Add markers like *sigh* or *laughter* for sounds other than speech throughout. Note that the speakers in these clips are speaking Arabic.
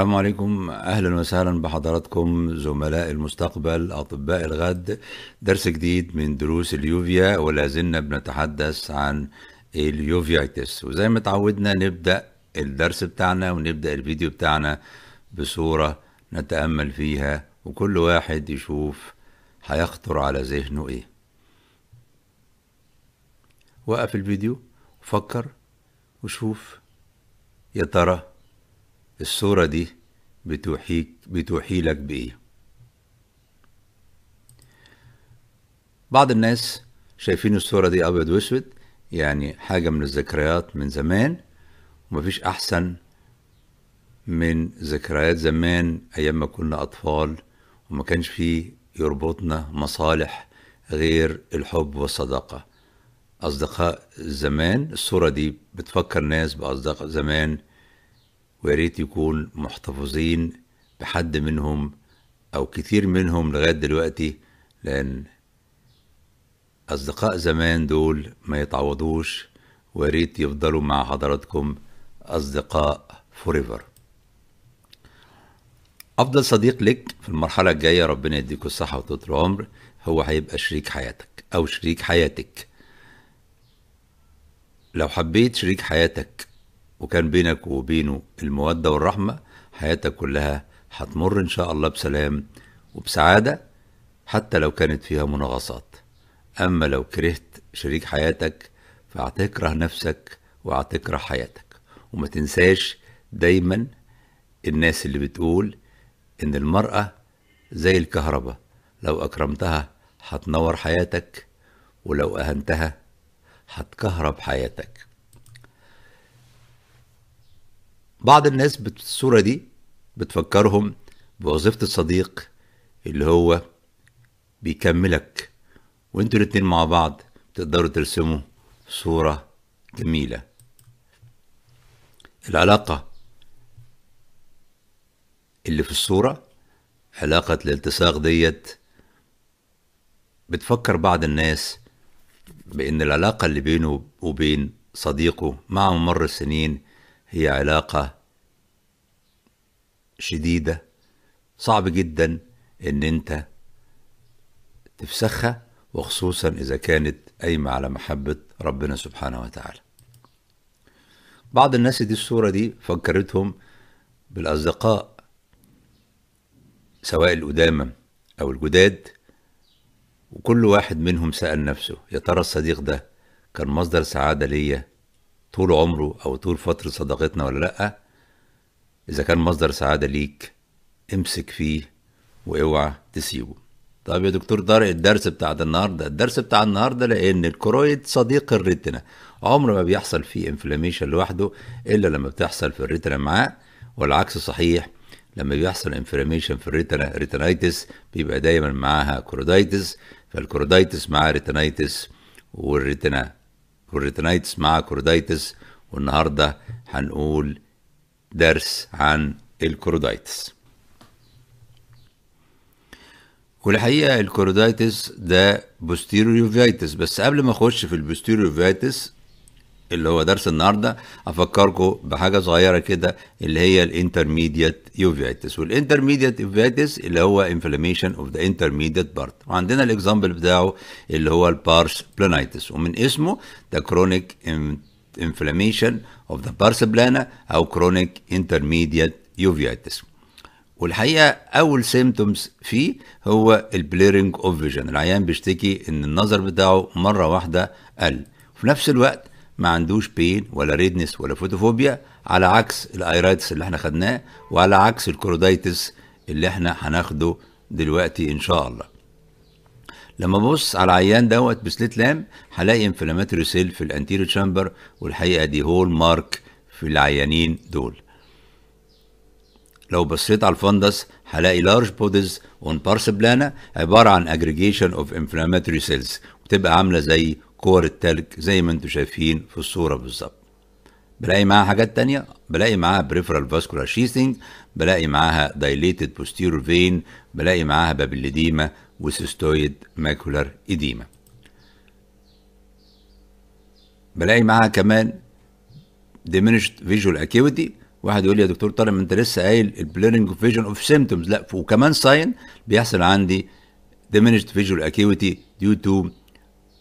السلام عليكم. أهلا وسهلا بحضراتكم زملاء المستقبل أطباء الغد. درس جديد من دروس اليوفيا ولا زلنا بنتحدث عن اليوفيايتس. وزي ما اتعودنا نبدأ الدرس بتاعنا ونبدأ الفيديو بتاعنا بصورة نتأمل فيها وكل واحد يشوف هيخطر على ذهنه إيه. وقف الفيديو وفكر وشوف يا ترى الصورة دي بتوحيك بتوحي لك بإيه؟ بعض الناس شايفين الصورة دي أبيض وأسود يعني حاجة من الذكريات من زمان ومفيش أحسن من ذكريات زمان أيام ما كنا أطفال وما كانش فيه يربطنا مصالح غير الحب والصداقة. أصدقاء زمان الصورة دي بتفكر ناس بأصدقاء زمان ويا ريت يكون محتفظين بحد منهم أو كتير منهم لغاية دلوقتي لأن أصدقاء زمان دول ما يتعوضوش ويا ريت يفضلوا مع حضراتكم أصدقاء فوريفر أفضل صديق لك في المرحلة الجاية ربنا يديكوا الصحة وطول العمر هو هيبقى شريك حياتك أو شريك حياتك. لو حبيت شريك حياتك وكان بينك وبينه المودة والرحمة حياتك كلها هتمر إن شاء الله بسلام وبسعادة حتى لو كانت فيها مناغصات أما لو كرهت شريك حياتك فهتكره نفسك وهتكره حياتك. وما تنساش دايما الناس اللي بتقول إن المرأة زي الكهرباء لو أكرمتها هتنور حياتك ولو أهنتها هتكهرب حياتك. بعض الناس بالصورة دي بتفكرهم بوظيفة الصديق اللي هو بيكملك وانتوا الاتنين مع بعض تقدروا ترسموا صورة جميلة. العلاقة اللي في الصورة علاقة الالتصاق ديت بتفكر بعض الناس بأن العلاقة اللي بينه وبين صديقه مع ممر السنين هي علاقة شديدة. صعب جدا إن أنت تفسخها وخصوصا إذا كانت قايمة على محبة ربنا سبحانه وتعالى. بعض الناس دي الصورة دي فكرتهم بالأصدقاء سواء القدامى أو الجداد وكل واحد منهم سأل نفسه يا ترى الصديق ده كان مصدر سعادة ليا طول عمره أو طول فترة صداقتنا ولا لأ إذا كان مصدر سعادة ليك امسك فيه وأوعى تسيبه. طب يا دكتور طارق الدرس بتاع النهارده الدرس بتاع النهارده لأن ال choroid صديق ال retina. عمر ما بيحصل فيه inflammation لوحده إلا لما بتحصل في ال retina معاه والعكس صحيح لما بيحصل inflammation في ال retina retinitis بيبقى دايما معاها choroiditis فال choroiditis معاه retinitis وال retina وال retinitis مع choroiditis والنهاردة هنقول درس عن ال choroiditis والحقيقة ال choroiditis ده posterior uveitis بس قبل ما أخش في ال posterior uveitis اللي هو درس النهارده أفكركم بحاجة صغيرة كده اللي هي ال intermediate uveitis وال intermediate uveitis اللي هو inflammation of the intermediate part وعندنا ال example بتاعه اللي هو ال pars planitis ومن اسمه ده chronic inflammation of the pars plana أو chronic intermediate uveitis والحقيقة أول symptoms فيه هو ال blurring of vision العيان بيشتكي إن النظر بتاعه مرة واحدة قل. وفي نفس الوقت ما عندوش pain ولا redness ولا photophobia على عكس ال iritis اللي إحنا خدناه وعلى عكس ال choroiditis اللي إحنا هناخده دلوقتي إن شاء الله. لما ابص على العيان دوت ب slit lamp هلاقي inflammatory cell في ال anterior chamber والحقيقة دي hallmark في العيانين دول. لو بصيت على ال fundus هلاقي large bodies on pars plana عبارة عن aggregation of inflammatory cells وتبقى عاملة زي كور التلج زي ما أنتم شايفين في الصورة بالظبط. بلاقي معاها حاجات تانية بلاقي معاها peripheral vascular sheathing بلاقي معاها dilated posterior vein بلاقي معاها papilledema و cystoid macular edema بلاقي معاها كمان diminished visual acuity. واحد يقول لي يا دكتور طارق ما انت لسه قايل ال blurring vision of symptoms لا وكمان sign بيحصل عندي diminished visual acuity due to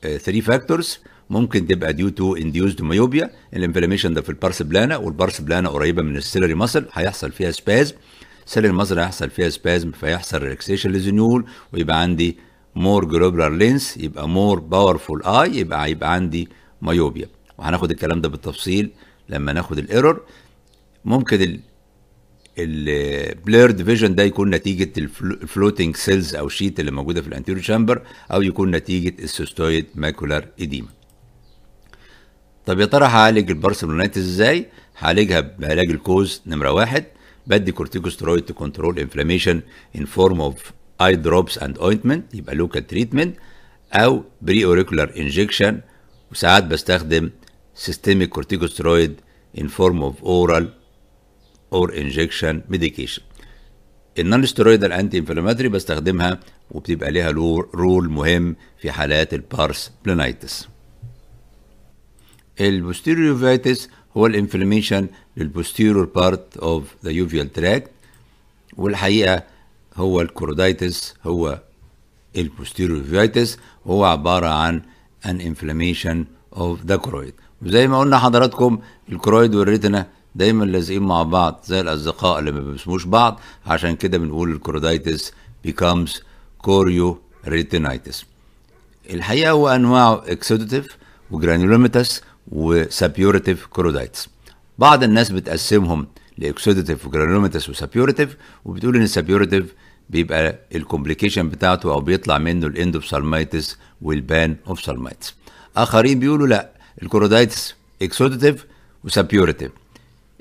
3 factors ممكن تبقى due to induced myopia ال inflammation ده في ال pars plana وال pars plana قريبة من ال ciliary muscle هيحصل فيها spasm ال ciliary muscle هيحصل فيها spasm فيحصل relaxation لل zonule ويبقى عندي more globular lens يبقى more powerful اي يبقى هيبقى عندي myopia وهناخد الكلام ده بالتفصيل لما ناخد ال error ممكن ال ال blurred vision ده يكون نتيجة ال floating cells أو sheet اللي موجودة في ال anterior chamber أو يكون نتيجة ال cystoid macular edema طب يا ترى هعالج ال pars planitis إزاي؟ هعالجها بعلاج ال cause نمرة واحد. بدي corticosteroid to control inflammation in form of eye drops and ointment يبقى local treatment أو periocular injection وساعات بستخدم systemic corticosteroid in form of oral or injection medication. ال non-steroidal anti-inflammatory بستخدمها وبتبقى ليها role مهم في حالات ال pars planitis البوستيريوفيتس هو الانفلاميشن للبوستيرور بارت اوف ذا يوفيال تراكت والحقيقة هو ال choroiditis هو ال posterior uveitis هو عبارة عن an inflammation of the choroid. وزي ما قلنا حضراتكم ال choroid وال retina دايما لازقين مع بعض زي الأصدقاء اللي ما بيسموش بعض عشان كده بنقول ال choroiditis becomes chorioretinitis الحقيقة هو انواع exudative و granulomatous و suppurative choroiditis بعض الناس بتقسمهم ل exudative و granulomatous و suppurative وبتقول إن ال suppurative بيبقى ال complication بتاعته أو بيطلع منه ال endophthalmitis وال panophthalmitis آخرين بيقولوا لأ ال choroiditis exudative و suppurative.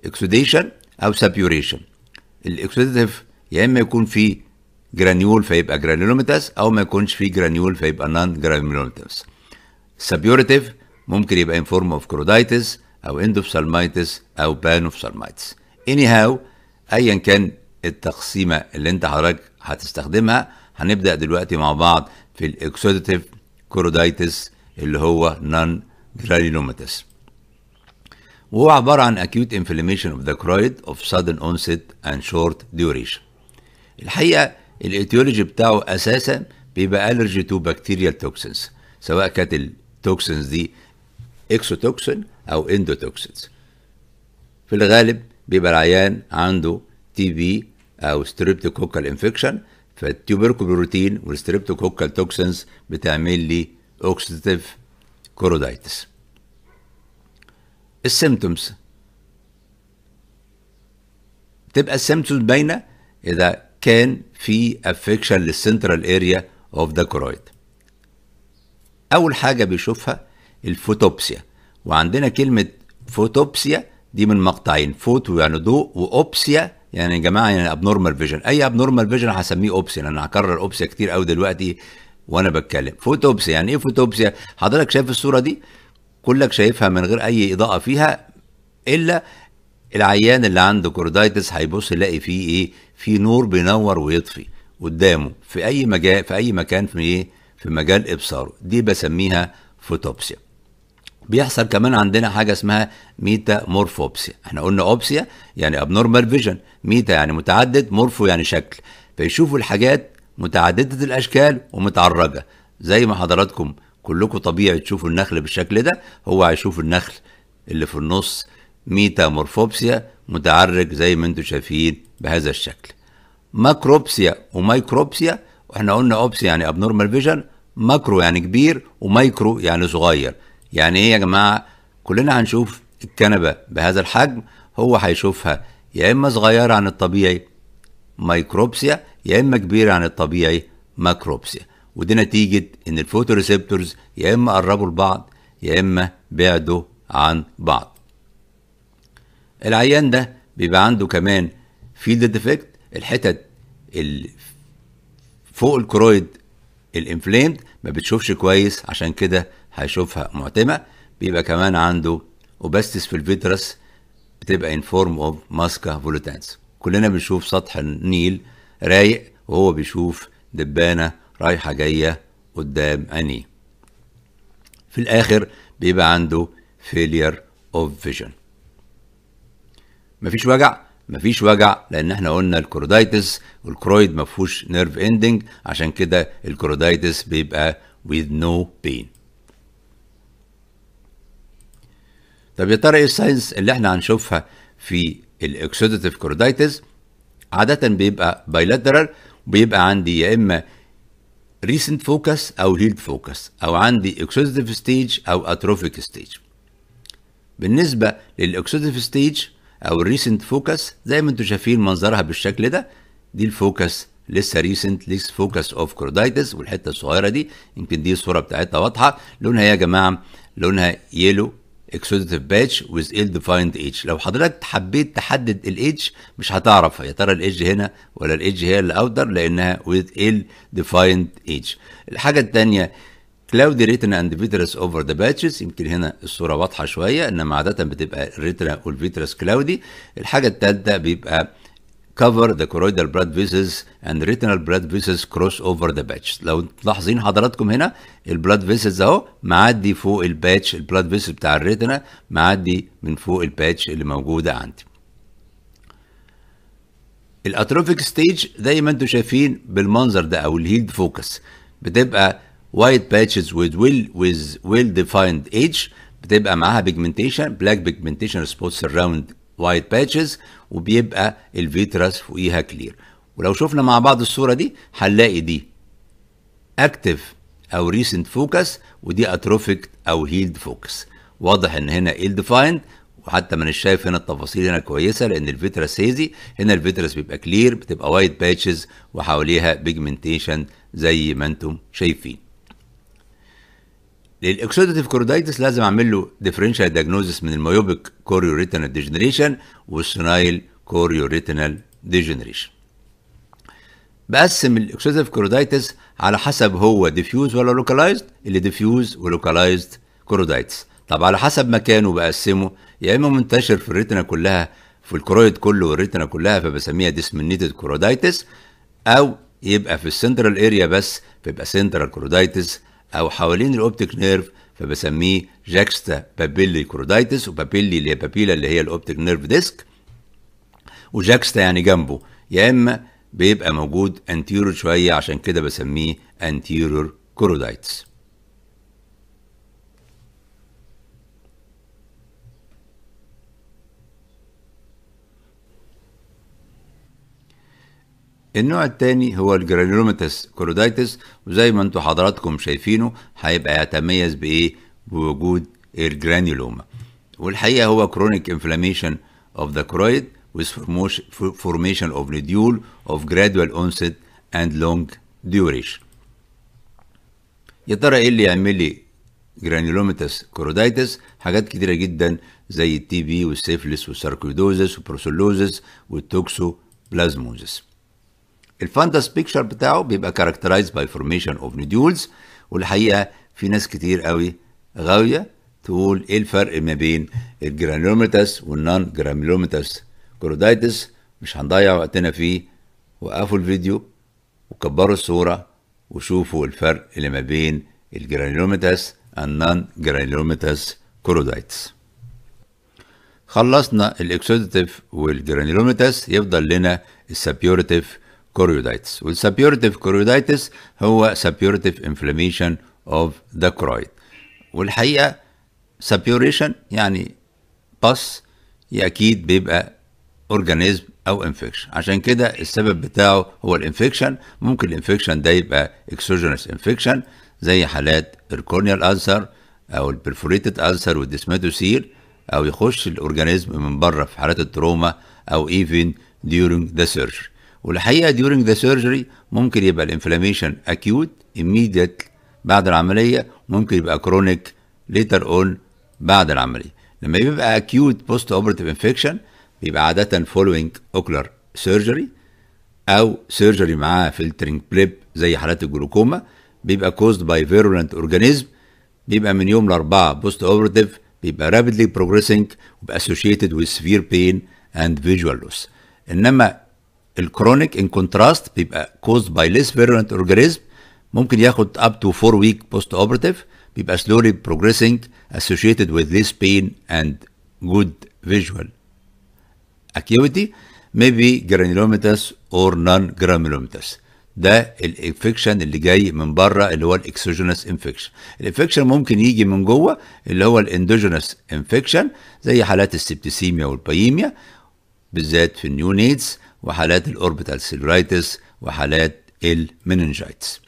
exudation أو suppuration. ال exudative يا إما يكون فيه granule فيبقى granulomatous أو ما يكونش فيه granule فيبقى non granulomatous suppurative ممكن يبقى in form of choroiditis أو endophthalmitis أو panophthalmitis anyhow ايا كان التقسيمة اللي أنت حضرتك هتستخدمها هنبدأ دلوقتي مع بعض في ال exudative choroiditis اللي هو non granulomatous وهو عبارة عن acute inflammation of the choroid of sudden onset and short duration. الحقيقة ال etiology بتاعه أساسا بيبقى allergy to bacterial toxins سواء كانت ال toxins دي exotoxin أو endotoxins. في الغالب بيبقى العيان عنده TB أو streptococcal infection فال tubercle protein وال streptococcal toxins بتعمل لي exudative choroiditis ال symptoms تبقى ال symptoms باينة إذا كان في affection لل central area of the choroid أول حاجة بيشوفها ال photopsia. وعندنا كلمة photopsia دي من مقطعين فوتو يعني ضوء و opsia يعني يا جماعة يعني abnormal vision. أي abnormal vision هسميه opsia لأن هكرر opsia كتير قوي دلوقتي وأنا بتكلم. photopsia يعني إيه photopsia؟ حضرتك شايف الصورة دي؟ كلك شايفها من غير أي إضاءة فيها إلا العيان اللي عنده choroiditis هيبص يلاقي فيه إيه؟ في نور بينور ويطفي قدامه في أي مجال في أي مكان في إيه؟ في مجال إبصاره. دي بسميها photopsia. بيحصل كمان عندنا حاجة اسمها metamorphopsia. إحنا قلنا opsia يعني abnormal vision meta يعني متعدد morpho يعني شكل. فيشوفوا الحاجات متعددة الأشكال ومتعرجة. زي ما حضراتكم كلكم طبيعي تشوفوا النخل بالشكل ده هو هيشوف النخل اللي في النص. metamorphopsia متعرج زي ما أنتم شايفين بهذا الشكل. macropsia و micropsia وإحنا قلنا opsia يعني abnormal vision macro يعني كبير ومايكرو يعني صغير. يعني إيه يا جماعة؟ كلنا هنشوف الكنبة بهذا الحجم هو هيشوفها يا إما صغيرة عن الطبيعي micropsia يا إما كبيرة عن الطبيعي macropsia. ودي نتيجة إن ال photoreceptors يا إما قربوا لبعض يا إما بعدوا عن بعض. العيان ده بيبقى عنده كمان field defect الحتت اللي فوق ال choroid ال inflamed ما بتشوفش كويس عشان كده هيشوفها معتمة بيبقى كمان عنده opacities في ال vitreous بتبقى in form of muscae volitantes كلنا بنشوف سطح النيل رايق وهو بيشوف دبانة رايحة جاية قدام عينيه. في الآخر بيبقى عنده failure of vision. مفيش وجع؟ مفيش وجع لأن إحنا قلنا ال choroiditis وال choroid ما فيهوش nerve ending عشان كده ال choroiditis بيبقى with no pain. طب يا ترى إيه ال signs اللي إحنا هنشوفها في ال exudative choroiditis عادة بيبقى bilateral وبيبقى عندي يا إما recent focus أو healed focus أو عندي exudative stage أو atrophic stage بالنسبة لل exudative stage أو ال recent focus زي ما أنتم شايفين منظرها بالشكل ده دي ال focus لسه recent لسه focus of choroiditis والحتة الصغيرة دي يمكن دي الصورة بتاعتها واضحة. لونها يا جماعة؟ لونها yellow exudative patch with ill-defined edge لو حضرتك حبيت تحدد ال edge مش هتعرف يا ترى ال edge هنا ولا ال edge هي اللي outer لأنها with ill-defined edge الحاجة الثانية cloudy retina and vitreous over the patches يمكن هنا الصورة واضحة شوية إنما عادة بتبقى ال retina وال vitreous cloudy الحاجة الثالثه بيبقى cover the choroidal blood vessels and retinal blood vessels cross over the patch لو ملاحظين حضراتكم هنا ال blood vessels اهو معدي فوق ال patch ال blood vessel بتاع ال retina معدي من فوق ال patch اللي موجودة عندي. ال atrophic stage زي ما أنتم شايفين بالمنظر ده أو ال healed focus بتبقى white patches with well with well defined edge بتبقى معاها pigmentation black pigmentation spots around white patches وبيبقى ال vitreous فوقيها clear ولو شفنا مع بعض الصورة دي هنلاقي دي active أو recent focus ودي atrophic أو healed focus واضح إن هنا ill-defined وحتى ما شايف هنا التفاصيل هنا كويسة لأن ال vitreous hazy هنا ال vitreous بيبقى clear بتبقى white patches وحواليها pigmentation زي ما أنتم شايفين. لل exudative choroiditis لازم أعمل له differential diagnosis من ال myopic chorioretinal degeneration وال senile chorioretinal degeneration بقسم ال exudative choroiditis على حسب هو diffuse ولا localized اللي diffuse و localized choroiditis طب على حسب مكانه بقسمه يا إما منتشر في ال retina كلها في ال choroid كله وال retina كلها فبسميها disseminated choroiditis أو يبقى في ال central area بس فيبقى central choroiditis أو حوالين ال optic nerve فبسميه juxtapapillary choroiditis و papillary اللي هي papilla اللي هي ال optic nerve disc. و juxta يعني جنبه. يا إما بيبقى موجود anterior شوية عشان كده بسميه anterior choroiditis النوع الثاني هو ال granulomatous choroiditis وزي ما أنتم حضراتكم شايفينه هيبقى يتميز بإيه؟ بوجود ال granuloma والحقيقة هو chronic inflammation of the choroid with formation of nodule of gradual onset and long duration. يا ترى إيه اللي يعمل لي granulomatous choroiditis حاجات كتيرة جدا زي التي بي والسيفلس والساركويدوزس والبروسولوزس والتوكسو plasmosis ال fundus picture بتاعه بيبقى characterized by formation of nodules والحقيقة في ناس كتير قوي غاوية تقول إيه الفرق ما بين ال granulomatous وال non-granulomatous choroiditis مش هنضيع وقتنا فيه. وقفوا الفيديو وكبروا الصورة وشوفوا الفرق اللي ما بين ال granulomatous ال non-granulomatous choroiditis خلصنا ال exudative وال granulomatous يفضل لنا ال suppurative choroiditis وال suppurative choroiditis هو suppurative inflammation of the choroid والحقيقة suppuration يعني pus أكيد بيبقى organism أو infection عشان كده السبب بتاعه هو ال infection ممكن ال infection ده يبقى exogenous infection زي حالات ال corneal ulcer أو ال perforated ulcer وال descemetocele أو يخش ال organism من بره في حالات ال trauma أو even during the surgery. والحقيقة during the surgery ممكن يبقى ال inflammation acute immediate بعد العملية ممكن يبقى chronic later on بعد العملية لما بيبقى acute post operative infection بيبقى عاده following ocular surgery أو surgery معاه filtering bleb زي حالات الجلوكوما بيبقى caused by virulent organism بيبقى من يوم الاربعه post operative بيبقى progressing وبقى associated with severe pain and visual loss انما الكرونيك ان كونتراست بيبقى caused by less virulent organism ممكن ياخد up to 4 week post operative بيبقى slowly progressing associated with less pain and good visual acuity may be granulomatous or non-granulomatous. ده ال infection اللي جاي من بره اللي هو ال exogenous infection ال infection ممكن يجي من جوه اللي هو ال endogenous infection زي حالات ال septicemia وال pyemia بالذات في ال neonates وحالات ال orbital cellulitis وحالات ال meningitis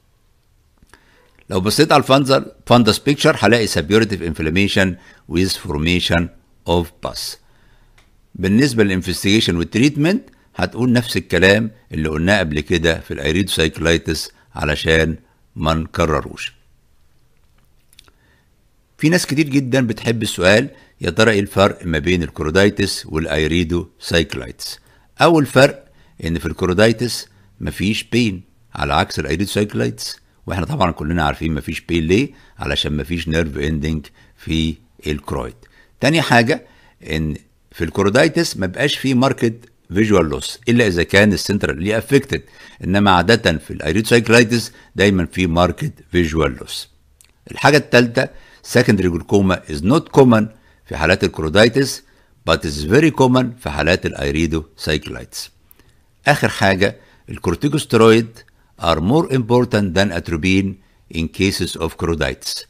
لو بصيت على ال fundus fundus picture هلاقي suppurative inflammation with formation of pus بالنسبة لل investigation وال treatment هتقول نفس الكلام اللي قلناه قبل كده في ال iridocyclitis علشان ما نكرروش. في ناس كتير جدا بتحب السؤال يا ترى إيه الفرق ما بين ال choroiditis وال iridocyclitis أول فرق إن في ال choroiditis مفيش pain على عكس ال iridocyclitis وإحنا طبعا كلنا عارفين مفيش pain ليه؟ علشان مفيش nerve ending في ال choroid. تاني حاجة إن في ال choroiditis ما بقاش فيه marked visual loss إلا إذا كان السنترال اللي affected إنما عادة في ال iridocyclitis دايما في marked visual loss الحاجة الثالثه secondary glaucoma is not common في حالات ال choroiditis but is very common في حالات ال iridocyclitis آخر حاجة ال corticosteroid are more important than atropine in cases of choroiditis.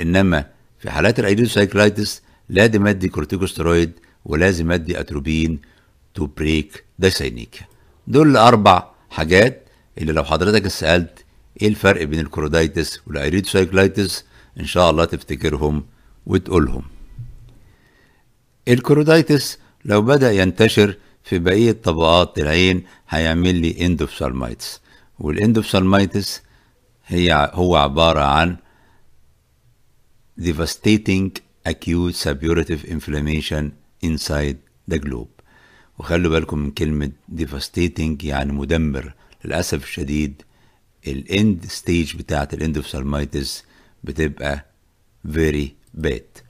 إنما في حالات ال iridocyclitis لازم أدي كورتيكوستيرويد ولازم أدي atropine to break the synechia دول الأربع حاجات اللي لو حضرتك سألت إيه الفرق بين ال choroiditis وال iridocyclitis إن شاء الله تفتكرهم وتقولهم. ال choroiditis لو بدأ ينتشر في بقية طبقات العين هيعمل لي endophthalmitis وال endophthalmitis هي هو عبارة عن devastating acute suppurative inflammation inside the globe. وخلوا بالكم من كلمة devastating يعني مدمر. للأسف الشديد ال end stage بتاعت ال endophthalmitis بتبقى very bad.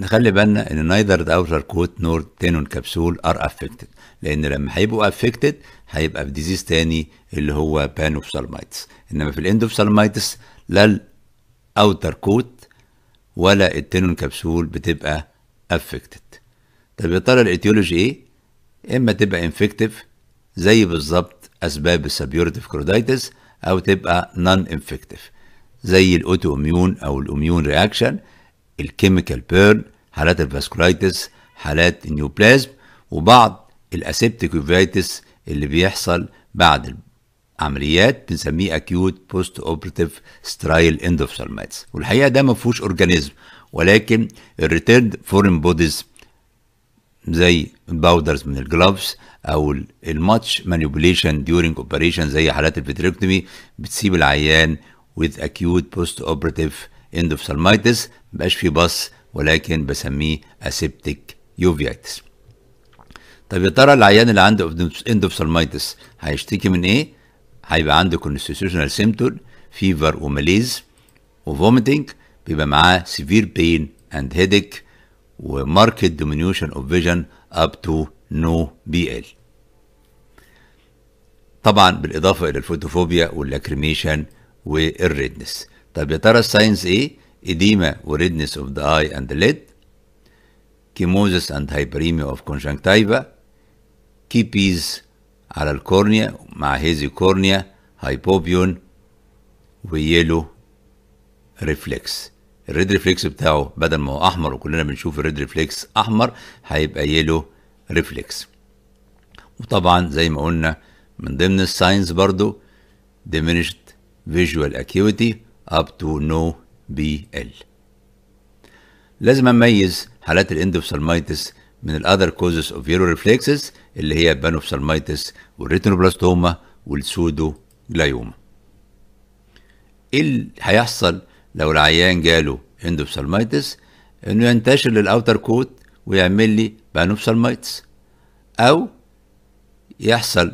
نخلي بالنا إن the outer coat nor tenon capsule are affected لأن لما هيبقوا affected هيبقى في disease تاني اللي هو panophthalmitis إنما في ال endophthalmitis لا ال outer coat ولا ال tenon capsule بتبقى affected طب يا ترى ال etiology إيه؟ إما تبقى infective زي بالظبط أسباب ال suppurative choroiditis أو تبقى non infective زي ال auto immune أو ال immune reaction ال chemical burn حالات ال vasculitis حالات ال neoplasm وبعض ال aseptic uveitis اللي بيحصل بعد عمليات بنسميه acute post operative sterile endophthalmitis والحقيقة ده ما فيهوش organism ولكن ال retained foreign bodies زي ال powders من ال gloves أو ال much manipulation during operation زي حالات ال vitrectomy بتسيب العيان with acute post operative endophthalmitis مبقاش فيه pus ولكن بسميه aseptic uveitis. طب يا ترى العيان اللي عنده endophthalmitis هيشتكي من إيه؟ هيبقى عنده constitutional symptom fever و malaise و vomiting بيبقى معاه severe pain and headache و marked diminution of vision up to no PL طبعا بالإضافة إلى ال photophobia وال lacrimation وال redness طب يا ترى ال signs إيه؟ edema و redness of the eye and the lid chemosis and hyperemia of conjunctiva KPs على ال cornea مع hazy cornea hypopyon و yellow reflex ال red reflex بتاعه بدل ما هو احمر وكلنا بنشوف ال red reflex احمر هيبقى yellow reflex وطبعا زي ما قلنا من ضمن ال signs برضو diminished visual acuity up to no PL لازم أميز حالات ال endophthalmitis من ال other causes of yellow reflexes اللي هي ال panophthalmitis وال retinoblastoma وال pseudo glioma إيه اللي هيحصل لو العيان جاله endophthalmitis إنه ينتشر لل outer coat ويعمل لي panophthalmitis أو يحصل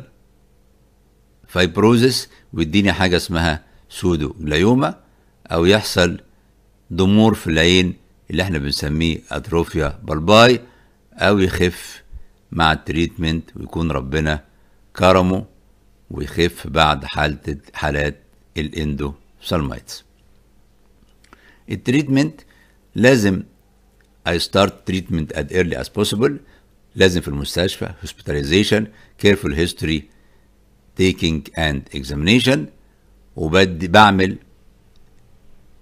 fibrosis ويديني حاجة اسمها pseudo glioma أو يحصل ضمور في العين اللي إحنا بنسميه atrophia bulbi أو يخف مع ال treatment ويكون ربنا كرمه ويخف بعد حالة حالات ال endophthalmitis ال treatment لازم I start treatment as early as possible. لازم في المستشفى hospitalization careful history taking and examination وبدي بعمل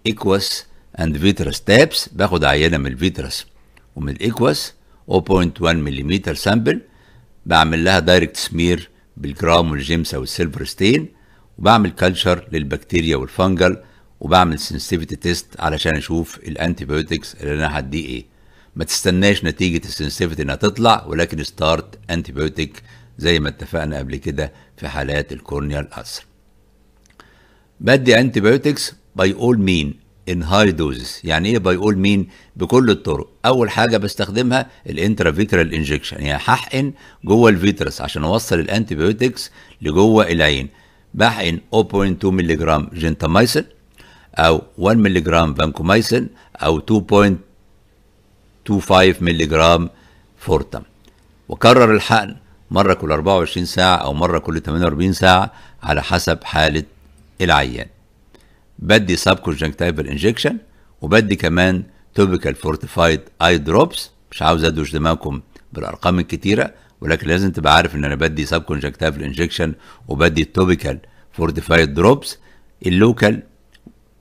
aqueous and vitreous taps باخد عينه من ال vitreous ومن ال aqueous 0.1 ملم sample بعمل لها direct smear بال Gram وال Giemsa أو ال silver stain. وبعمل culture للبكتيريا وال fungal وبعمل sensitivity test علشان أشوف ال antibiotics اللي أنا هديه إيه. ما تستناش نتيجة ال sensitivity إنها تطلع ولكن start antibiotic زي ما اتفقنا قبل كده في حالات ال corneal ulcer بدي antibiotics by all means in high doses يعني إيه by all means بكل الطرق؟ أول حاجة بستخدمها ال intravitreal injection يعني هحقن جوه ال vitreous عشان أوصل ال antibiotics لجوه العين. بحقن 0.2 مللي جرام أو 1 مللي جرام أو 2.25 مللي جرام Fortum وكرر الحقن مرة كل 24 ساعة أو مرة كل 48 ساعة على حسب حالة العيان. بدي subconjunctival injection وبدي كمان topical fortified eye drops مش عاوز أدوش دماغكم بالأرقام الكتيرة ولكن لازم تبقى عارف إن أنا بدي subconjunctival injection وبدي topical fortified drops ال local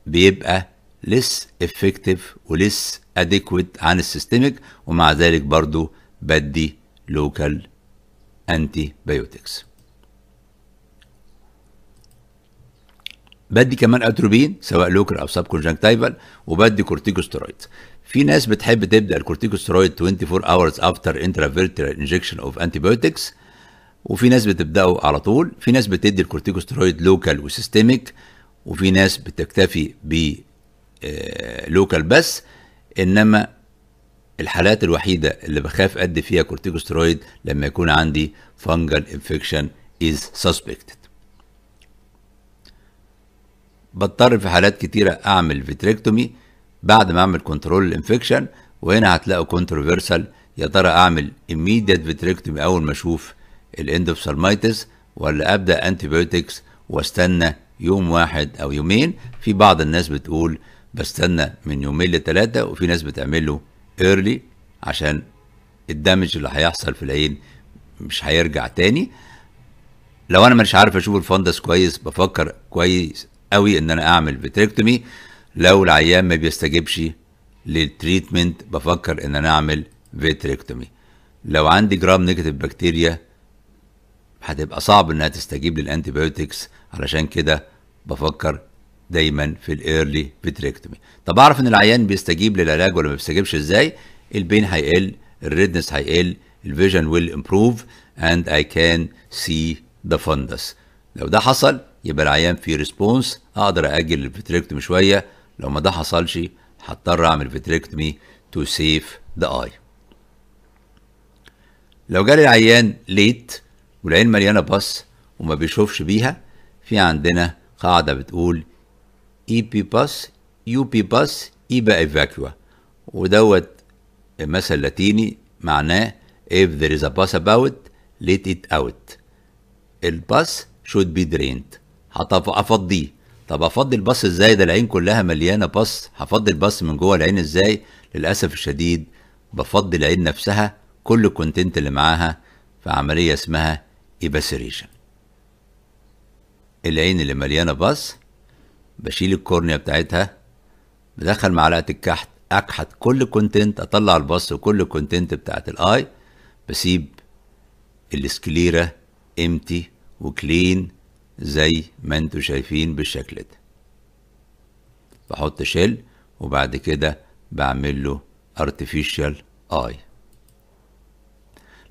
بيبقى less effective و less adequate عن ال systemic ومع ذلك برضو بدي local anti بدي كمان اتروبين سواء local أو subconjunctival وبدي كورتيكوستيرويد في ناس بتحب تبدأ الكورتيكوستيرويد 24 hours after intravitreal injection of antibiotics وفي ناس بتبدأه على طول. في ناس بتدي ال corticosteroid local و systemic وفي ناس بتكتفي ب local بس. إنما الحالات الوحيدة اللي بخاف أدي فيها كورتيكوستيرويد لما يكون عندي fungal infection is suspected بضطر في حالات كتيرة أعمل vitrectomy بعد ما أعمل control ال infection وهنا هتلاقوا controversial يا ترى أعمل immediate vitrectomy أول ما أشوف ال endophthalmitis ولا أبدأ antibiotics واستنى يوم واحد أو يومين. في بعض الناس بتقول بستنى من يومين لثلاثة وفي ناس بتعمله early عشان ال damage اللي هيحصل في العين مش هيرجع تاني. لو أنا مش عارف أشوف ال fundus كويس بفكر كويس قوي إن أنا أعمل vitrectomy لو العيان ما بيستجيبش لل treatment بفكر إن أنا أعمل vitrectomy لو عندي Gram negative bacteria هتبقى صعب إنها تستجيب لل antibiotics علشان كده بفكر دايما في ال early vitrectomy طب أعرف إن العيان بيستجيب للعلاج ولا ما بيستجيبش إزاي؟ ال pain هيقل ال redness هيقل ال vision will improve and I can see the fundus لو ده حصل يبقى العيان فيه response أقدر أجل ال vitrectomy شوية لو ما ده حصلش هضطر أعمل vitrectomy to save the eye لو جالي العيان late والعين مليانة pus وما بيشوفش بيها في عندنا قاعدة بتقول ubi pus ubi pus ibi evacua ودوت مثل لاتيني معناه if there is a pus about let it out. ال pus should be drained. هفضيه طب أفضي ال pus إزاي؟ ده العين كلها مليانة pus. هفضي ال pus من جوه العين إزاي؟ للأسف الشديد بفضي العين نفسها كل ال content اللي معاها في عملية اسمها evisceration العين اللي مليانة pus بشيل ال cornea بتاعتها بدخل معلقة الكحت أكحت كل ال content أطلع ال pus وكل ال content بتاعت ال eye بسيب ال sclera empty و clean زي ما أنتوا شايفين بالشكل ده. بحط shell وبعد كده بعمل له artificial eye.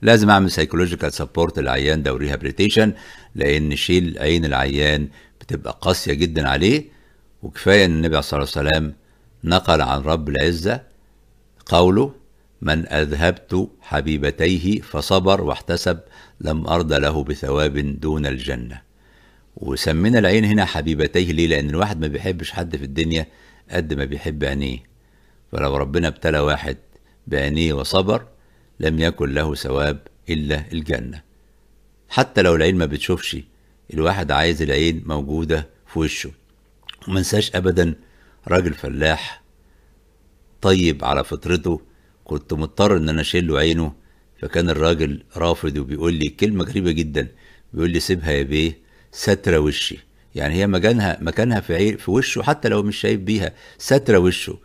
لازم أعمل psychological support للعيان ده و rehabilitation لأن شيل عين العيان بتبقى قاسية جدا عليه وكفاية إن النبي عليه وسلم نقل عن رب العزة قوله من أذهبت حبيبتيه فصبر واحتسب لم ارضى له بثواب دون الجنة. وسمينا العين هنا حبيبتيه. ليه؟ لأن الواحد ما بيحبش حد في الدنيا قد ما بيحب عينيه. فلو ربنا ابتلى واحد بعينيه وصبر لم يكن له ثواب إلا الجنة. حتى لو العين ما بتشوفش الواحد عايز العين موجودة في وشه. وما نساش ابدا راجل فلاح طيب على فطرته. كنت مضطر إن أنا أشيل له عينه. فكان الراجل رافض وبيقول لي كلمة غريبة جدا. بيقول لي سيبها يا بيه. سترة وشي. يعني هي مكانها مكانها في عي... في وشه حتى لو مش شايف بيها سترة وشه.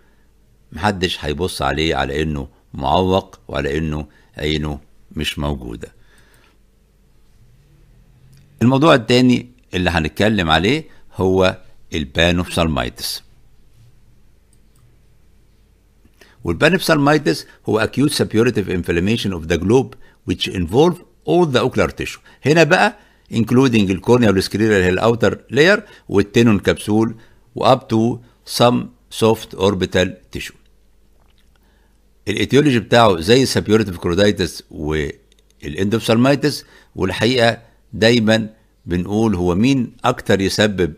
محدش هيبص عليه على إنه معوق وعلى إنه عينه مش موجودة. الموضوع التاني اللي هنتكلم عليه هو ال panophthalmitis وال panophthalmitis هو acute suppurative inflammation of the globe which involve all the ocular tissue. هنا بقى including ال cornea وال sclera اللي هي ال outer layer وال Tenon capsule و up to some soft orbital tissue. ال etiology بتاعه زي ال suppurative choroiditis وال endophthalmitis والحقيقة دايما بنقول هو مين أكتر يسبب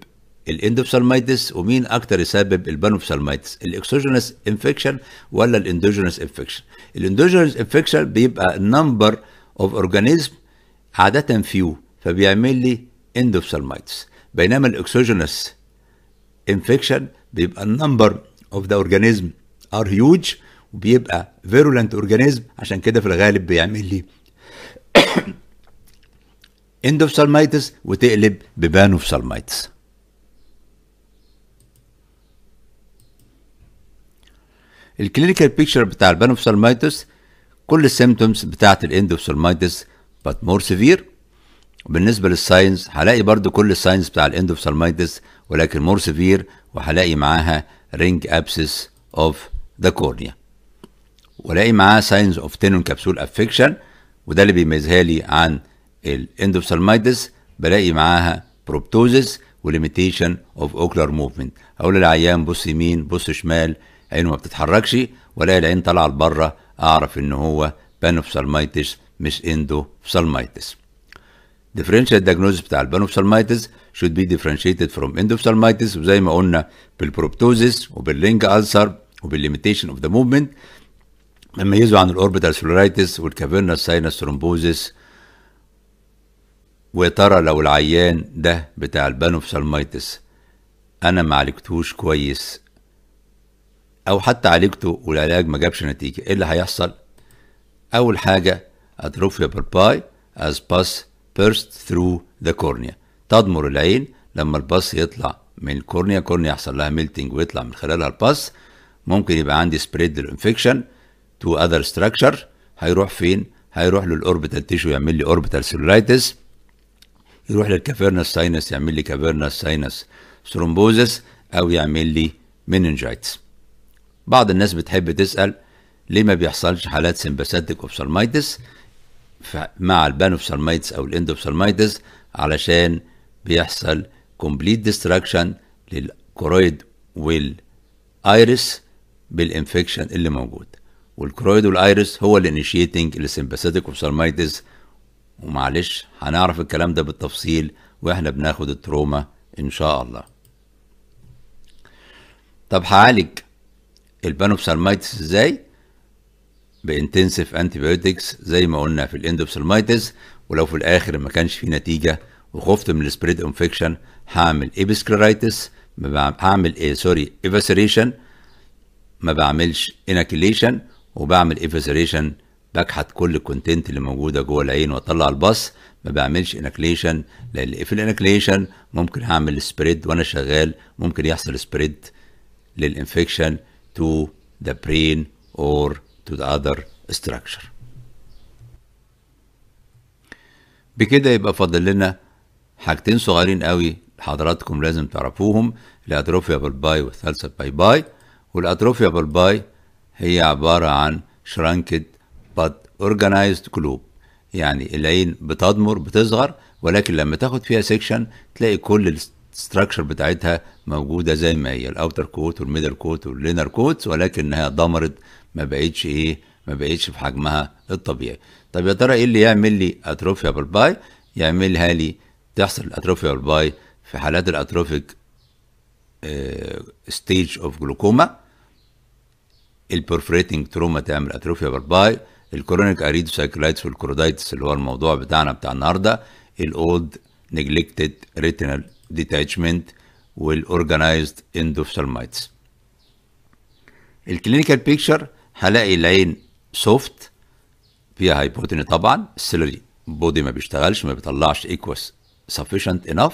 ال endophthalmitis ومين أكتر يسبب ال panophthalmitis ال exogenous infection ولا ال endogenous infection ال endogenous infection بيبقى number of organism عادة few فبيعمل لي endophthalmitis بينما ال exogenous infection بيبقى ال number of the organism are huge وبيبقى virulent organism عشان كده في الغالب بيعمل لي *coughs* endophthalmitis وتقلب ب panophthalmitis ال clinical picture بتاع ال panophthalmitis كل ال symptoms بتاعت ال endophthalmitis but more severe. وبالنسبه لل signs هلاقي برضو كل ال signs بتاع ال endophthalmitis ولكن more severe وهلاقي معاها ring abscess of the cornea والاقي معاها signs of Tenon capsule affection وده اللي بيميزها لي عن ال endophthalmitis بلاقي معاها proptosis و limitation of ocular movement أقول للعيان بص يمين بص شمال عينه ما بتتحركش والاقي العين طالعة لبرة أعرف إن هو panophthalmitis مش endophthalmitis differential diagnosis بتاع ال panophthalmitis should be differentiated from endophthalmitis. وزي ما قلنا بال proptosis وبال ring ulcer وبال limitation of the movement بنميزه عن ال orbital cellulitis وال cavernous sinus ويا ترى لو العيان ده بتاع ال panophthalmitis أنا ما عالجتهوش كويس. أو حتى عالجته والعلاج ما جابش نتيجة. إيه اللي هيحصل؟ أول حاجة atrophia bulbi as pus burst through the cornea. تضمر العين لما ال pus يطلع من ال cornea cornea يحصل لها melting ويطلع من خلالها ال pus ممكن يبقى عندي spread لل infection to other structure هيروح فين؟ هيروح لل orbital tissue يعمل لي orbital cellulitis يروح لل cavernous sinus يعمل لي cavernous sinus thrombosis أو يعمل لي meningitis بعض الناس بتحب تسأل ليه ما بيحصلش حالات sympathetic ophthalmitis مع ال panophthalmitis أو ال endophthalmitis علشان بيحصل complete destruction لل choroid وال iris بال infection اللي موجود. وال choroid وال iris هو اللي initiating ال sympathetic ophthalmitis ومعلش هنعرف الكلام ده بالتفصيل وإحنا بناخد ال trauma إن شاء الله. طب هعالج ال panophthalmitis إزاي؟ ب intensive antibiotics زي ما قلنا في ال endophthalmitis ولو في الآخر ما كانش في نتيجة وخفت من ال spread infection هعمل episcleritis هعمل إيه sorry evisceration ما بعملش enucleation وبعمل evisceration بكحت كل ال content اللي موجودة جوه العين وأطلع ال pus ما بعملش enucleation لأن في ال enucleation ممكن هعمل spread وأنا شغال ممكن يحصل spread لل infection to the brain or to the other structure. بكده يبقى فاضل لنا حاجتين صغيرين قوي حضراتكم لازم تعرفوهم. ال atrophia bulbi وال phthisis bulbi. وال atrophia bulbi هي عبارة عن shrunken but organized globe يعني العين بتضمر بتصغر ولكن لما تاخد فيها section تلاقي كل ال structure بتاعتها موجودة زي ما هي. ال outer coat وال middle coat وال inner coat ولكنها ضمرت ما بقتش إيه؟ ما بقتش في حجمها الطبيعي. طب يا ترى إيه اللي يعمل لي atrophia bulbi؟ يعملها لي تحصل ال atrophia bulbi في حالات ال atrophic stage of glaucoma ال perforating trauma تعمل atrophia bulbi. ال chronic iridocyclitis وال choroiditis اللي هو الموضوع بتاعنا بتاع النهارده. ال old neglected retinal detachment وال organized endophthalmitis ال clinical picture هلاقي العين soft فيها hypotony طبعا ال ciliary body ما بيشتغلش ما بيطلعش aqueous sufficient enough.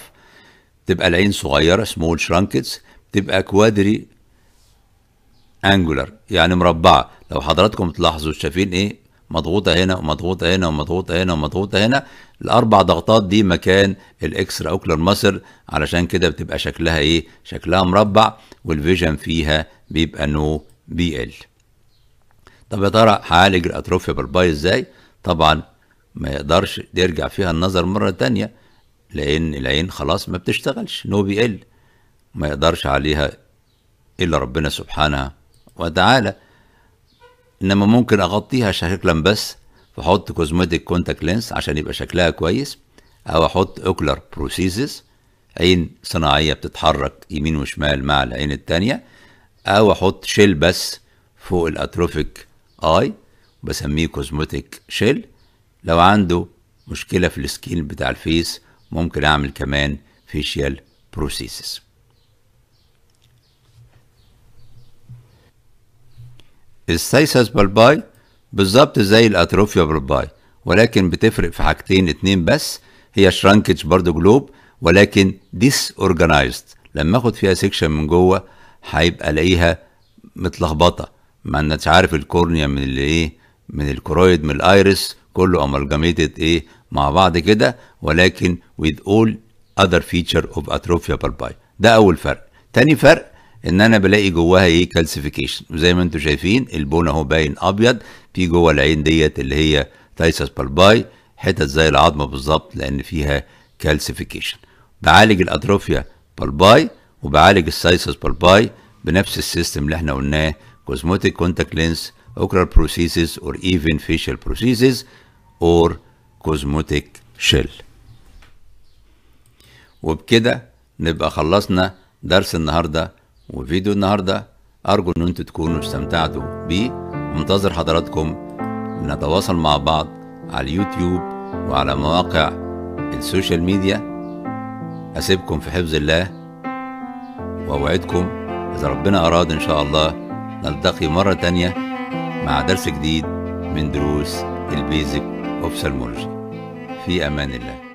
تبقى العين صغيرة small shrunken تبقى quadrangular يعني مربعة. لو حضراتكم تلاحظوا شايفين إيه؟ مضغوطة هنا ومضغوطة هنا ومضغوطة هنا ومضغوطة هنا. الأربع ضغطات دي مكان ال extraocular muscle علشان كده بتبقى شكلها إيه؟ شكلها مربع وال vision فيها بيبقى no PL طب يا ترى هعالج ال atrophia bulbi إزاي؟ طبعا ما يقدرش يرجع فيها النظر مرة تانية لأن العين خلاص ما بتشتغلش no PL. ما يقدرش عليها إلا ربنا سبحانه وتعالى. إنما ممكن أغطيها شكلا بس فاحط cosmetic contact lens عشان يبقى شكلها كويس أو أحط ocular prosthesis عين صناعية بتتحرك يمين وشمال مع العين التانية أو أحط shell بس فوق ال atrophic eye بسميه cosmetic shell لو عنده مشكلة في ال skin بتاع ال face ممكن أعمل كمان facial prosthesis ال phthisis bulbi بالظبط زي ال atrophia bulbi ولكن بتفرق في حاجتين اتنين بس. هي shrunken برضو globe ولكن disorganized لما آخد فيها section من جوه هيبقى ألاقيها متلخبطة. ما انتش عارف ال cornea من اللي إيه من ال choroid من ال iris كله amalgamated إيه مع بعض كده ولكن with all other feature of atrophia bulbi ده أول فرق. تاني فرق إن أنا بلاقي جواها إيه calcification وزي ما أنتم شايفين ال bone أهو باين أبيض في جوه العين ديت اللي هي phthisis bulbi حتت زي العظمه بالظبط لأن فيها calcification بعالج ال atrophia bulbi وبعالج ال phthisis bulbi بنفس ال system اللي إحنا قلناه cosmetic contact lens ocular prosthesis or even facial prosthesis or cosmetic shell. وبكده نبقى خلصنا درس النهارده وفيديو النهارده. أرجو إن أنتوا تكونوا استمتعتوا بيه. منتظر حضراتكم. نتواصل مع بعض على اليوتيوب وعلى مواقع ال social media. أسيبكم في حفظ الله. وأوعدكم إذا ربنا أراد إن شاء الله نلتقي مرة تانية مع درس جديد من دروس ال basic ophthalmology في أمان الله.